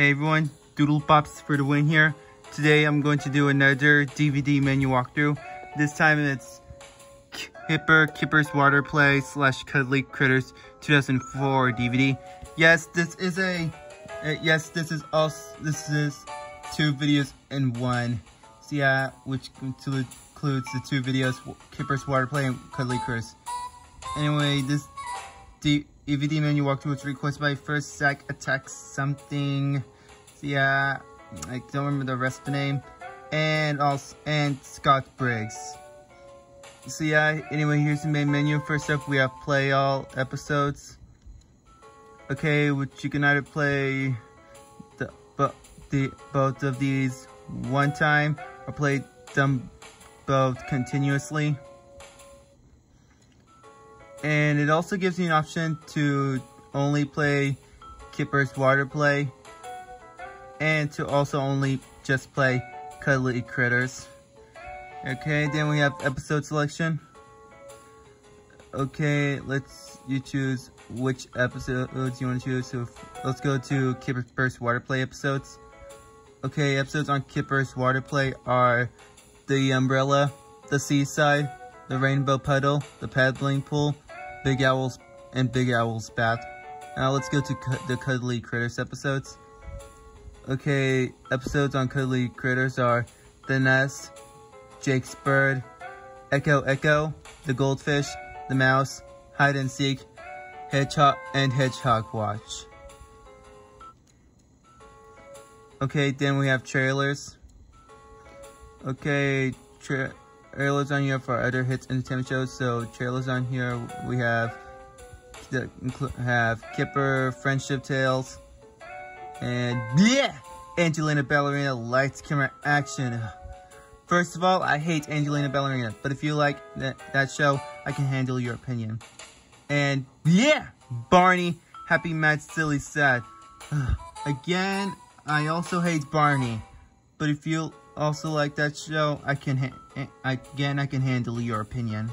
Hey everyone, Doodlebops for the win here. Today I'm going to do another DVD menu walkthrough. This time it's Kipper, Kipper's Water Play slash Cuddly Critters 2004 DVD. Yes, this is a, uh, yes, this is also, this is two videos in one. So yeah, which includes the two videos, Kipper's Water Play and Cuddly Critters. Anyway, this DVD menu walkthrough was requested by First Sack Attack something. Yeah, I don't remember the rest of the name. And also, and Scott Briggs. So yeah, anyway, here's the main menu. First up, we have play all episodes. Okay, which you can either play the, the both of these one time or play them both continuously. And it also gives you an option to only play Kipper's Water Play and to also only just play Cuddly Critters. Okay, then we have episode selection. Okay, let's you choose which episodes you want to choose. So let's go to Kipper's Water Play episodes. Okay, episodes on Kipper's Water Play are the umbrella, the seaside, the rainbow puddle, the paddling pool, Big Owl's and Big Owl's bath. Now let's go to the Cuddly Critters episodes. Okay, episodes on Cuddly Critters are The Nest, Jake's Bird, Echo Echo, The Goldfish, The Mouse, Hide and Seek, Hedgehog, and Hedgehog Watch. Okay, then we have trailers. Okay, tra trailers on here for other hits and entertainment shows. So trailers on here we have have Kipper, Friendship Tales, and yeah, Angelina Ballerina Lights Camera Action. First of all, I hate Angelina Ballerina, but if you like that, that show, I can handle your opinion. And yeah, Barney, Happy, Mad, Silly, Sad. Again, I also hate Barney, but if you also like that show, I can, eh, again, I can handle your opinion.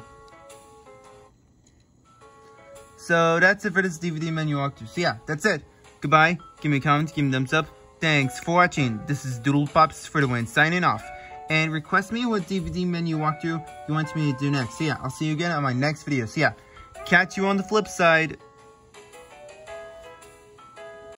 So that's it for this DVD menu walkthrough. So yeah, that's it. Goodbye. Give me a comment, give me a thumbs up. Thanks for watching. This is Doodlebops for the win, signing off. And request me what DVD menu walkthrough you want me to do next. So yeah, I'll see you again on my next video. So yeah, catch you on the flip side.